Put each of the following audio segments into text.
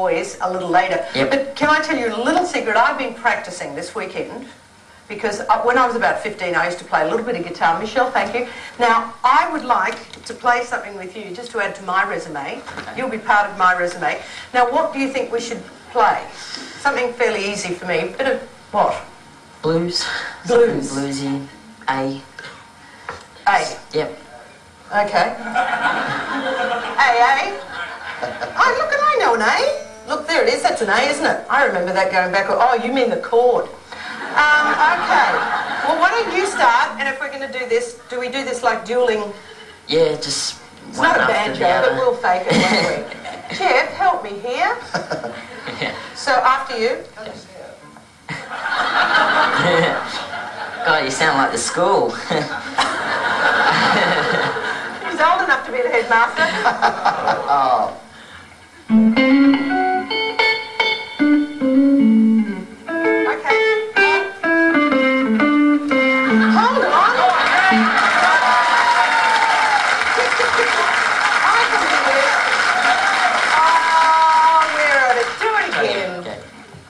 boys a little later. Yep. But can I tell you a little secret? I've been practicing this weekend because uh, when I was about 15, I used to play a little bit of guitar. Michelle, thank you. Now, I would like to play something with you just to add to my resume. You'll be part of my resume. Now, what do you think we should play? Something fairly easy for me. A bit of what? Blues. Blues. Something bluesy. A. A. Yep. Okay. A, A. Oh, look, and I know an A. Look, there it is. That's an A, isn't it? I remember that going back. Oh, you mean the chord. Um, okay. Well, why don't you start? And if we're going to do this, do we do this like dueling? Yeah, just It's one not a banjo, but we'll fake it, won't we? Jeff, help me here. Yeah. So after you. God, you sound like the school. He's old enough to be the headmaster. Okay.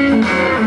I